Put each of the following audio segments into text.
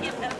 Gracias.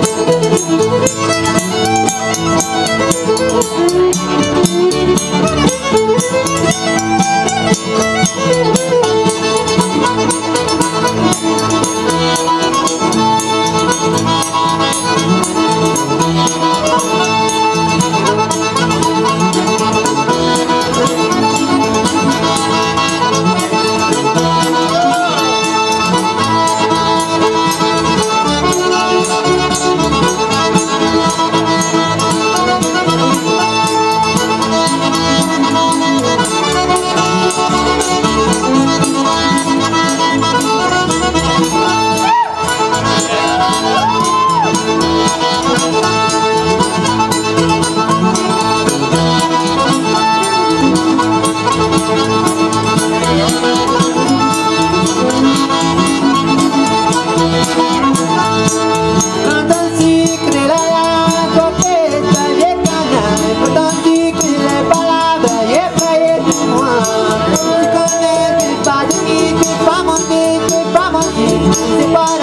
Separa